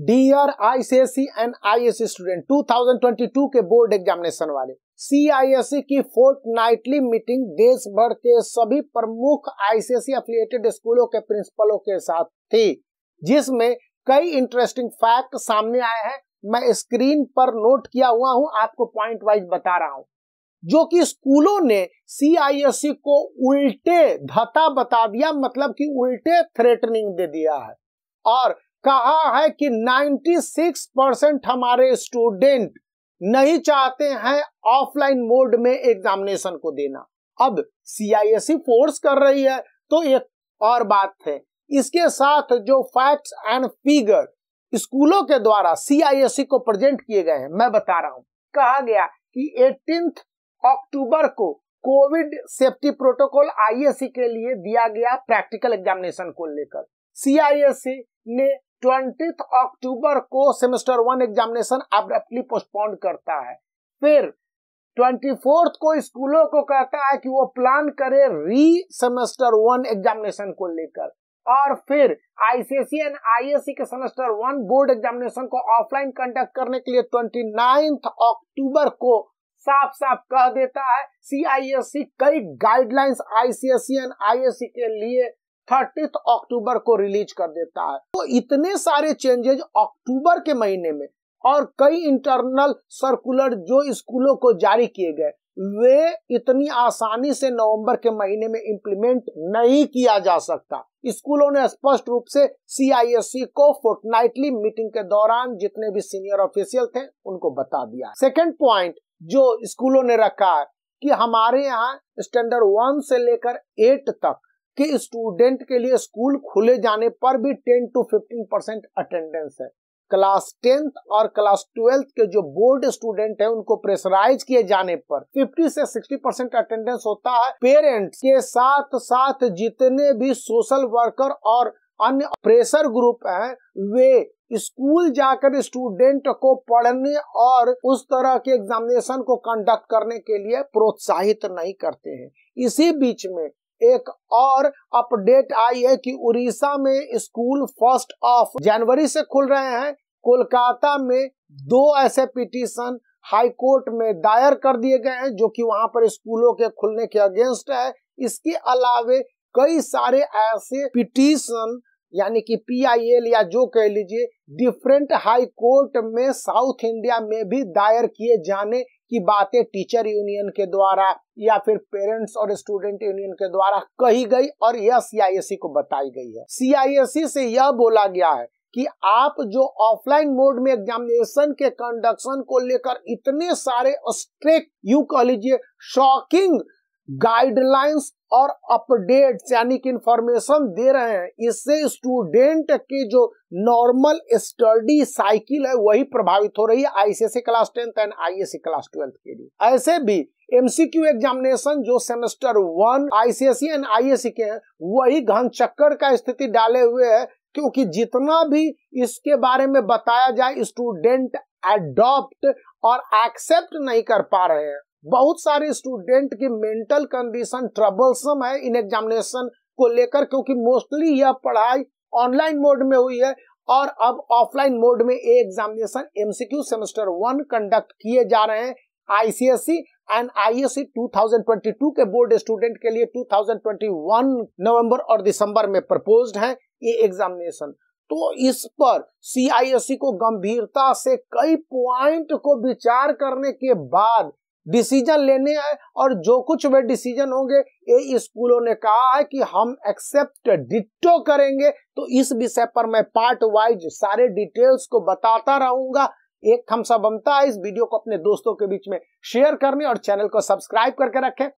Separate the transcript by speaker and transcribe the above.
Speaker 1: Dear ICSC and ISC student 2022 के board examination वाले। CISC की फोर्थ नाइटली मीटिंग देश भर के सभी प्रमुख आईसीएससी एफिलिएटेड स्कूलों के प्रिंसिपलों के साथ थी, जिसमें कई इंटरेस्टिंग फैक्ट सामने आए हैं। मैं स्क्रीन पर नोट किया हुआ हूँ, आपको पॉइंट वाइज बता रहा हूँ। जो कि स्कूलों ने सीआईएससी को उल्टे धता बता दिया मतलब कि उल्टे थ्रेटनिंग दे दिया है। और कहा है कि 96 परसेंट हमारे स्टूडेंट नहीं चाहते हैं ऑफलाइन मोड में एग्जामिनेशन को देना। अब सीआईएससी फोर्स कर रही है तो एक और बात है। इसके साथ जो फैक्ट्स एंड फिगर स्कूलों के द्वारा सीआईएससी को प्रेजेंट किए गए हैं, मैं बता रहा हूँ। कहा गया कि एटीन अक्टूबर को कोविड सेफ्टी प्रोटोकॉल आईएससी के लिए दिया गया प्रैक्टिकल एग्जामिनेशन को लेकर। सीआईएससी ने ट्वेंटी अक्टूबर को semester one examination abruptly postpone करता है। फिर ट्वेंटी फोर्थ को स्कूलों को कहता है कि वो प्लान करे री सेमेस्टर वन एग्जामिनेशन को लेकर। और फिर आईसीएससी एंड आईएससी के सेमेस्टर वन बोर्ड एग्जामिनेशन को ऑफलाइन कंडक्ट करने के लिए ट्वेंटी नाइन्थ अक्टूबर को साफ़ साफ़ कह देता है। सीआईएससी कई गाइडलाइंस आईसीएससी एंड आईएससी के लिए थर्टीथ अक्टूबर को रिलीज़ कर देता है। तो इतने सारे चेंजेज अक्टूबर के महीने में और कई इंटरनल सर्कुलर जो स्कूलों को जारी किए गए, वे इतनी आसानी से नवंबर के महीने में इम्प्लीमेंट नहीं किया जा सकता। स्कूलों ने स्पष्ट रूप से सीआईएससी को फोर्टनाइटली मीटिंग के दौरान जितने भी सीनियर ऑफिशियल थे, उनको बता दिया। सेकेंड पॉइंट जो स्कूलों ने रखा है कि हमारे यहाँ स्टैंडर्ड वन से लेकर एट तक के स्टूडेंट के लिए स्कूल खुले जाने पर भी ten to fifteen percent attendance है। क्लास टेंथ और क्लास ट्वेल्थ के जो बोर्ड स्टूडेंट है, उनको प्रेशराइज किए जाने पर 50 से 60 परसेंट अटेंडेंस होता है। पेरेंट्स के साथ साथ जितने भी सोशल वर्कर और अन्य प्रेशर ग्रुप हैं, वे स्कूल जाकर स्टूडेंट को पढ़ने और उस तरह के एग्जामिनेशन को कंडक्ट करने के लिए प्रोत्साहित नहीं करते हैं। इसी बीच में एक और अपडेट आई है कि उड़ीसा में स्कूल फ़र्स्ट ऑफ़ जनवरी से खुल रहे हैं। कोलकाता में दो ऐसे पिटीशन हाई कोर्ट में दायर कर दिए गए हैं, जो कि वहाँ पर स्कूलों के खुलने के अगेंस्ट है। इसके अलावे कई सारे ऐसे पिटीशन, यानी कि पीआईएल या जो कह लीजिए डिफरेंट हाई कोर्ट में साउथ इंडिया में भी दायर किए जाने की बातें टीचर यूनियन के द्वारा या फिर पेरेंट्स और स्टूडेंट यूनियन के द्वारा कही गई और यह सीआईएससी को बताई गई है। सीआईएससी से यह बोला गया है कि आप जो ऑफलाइन मोड में एग्जामिनेशन के कंडक्शन को लेकर इतने सारे स्ट्रिक्ट यू कह लीजिए शॉकिंग गाइडलाइंस और अपडेट्स यानी कि इंफॉर्मेशन दे रहे हैं। इससे स्टूडेंट की जो नॉर्मल स्टडी साइकिल है, वही प्रभावित हो रही है ICSE class tenth and ISC class twelfth के लिए। ऐसे भी एमसीक्यू एग्जामिनेशन जो semester one ICSE and ISC के हैं, वही घन चक्कर का स्थिति डाले हुए है, क्योंकि जितना भी इसके बारे में बताया जाए स्टूडेंट एडॉप्ट और एक्सेप्ट नहीं कर पा रहे हैं। बहुत सारे स्टूडेंट की मेंटल कंडीशन ट्रबलसम है इन एग्जामिनेशन को लेकर क्योंकि मोस्टली यह पढ़ाई ऑनलाइन मोड में हुई है और अब ऑफलाइन मोड में examination MCQ semester one conduct किए जा रहे हैं। आईसीएससी एंड आईएससी 2022 के बोर्ड स्टूडेंट के लिए 2021 नवंबर और दिसंबर में प्रपोज्ड है ये एग्जामिनेशन तो इस पर सीआईएससी को गंभीरता से कई पॉइंट को विचार करने के बाद डिसीज़न लेने हैं और जो कुछ वे डिसीज़न होंगे, ये स्कूलों ने कहा है कि हम एक्सेप्ट डिटो करेंगे। तो इस विषय पर मैं पार्ट वाइज सारे डिटेल्स को बताता रहूँगा। एक सब बनता है इस वीडियो को अपने दोस्तों के बीच में शेयर करने और चैनल को सब्सक्राइब करके रखें।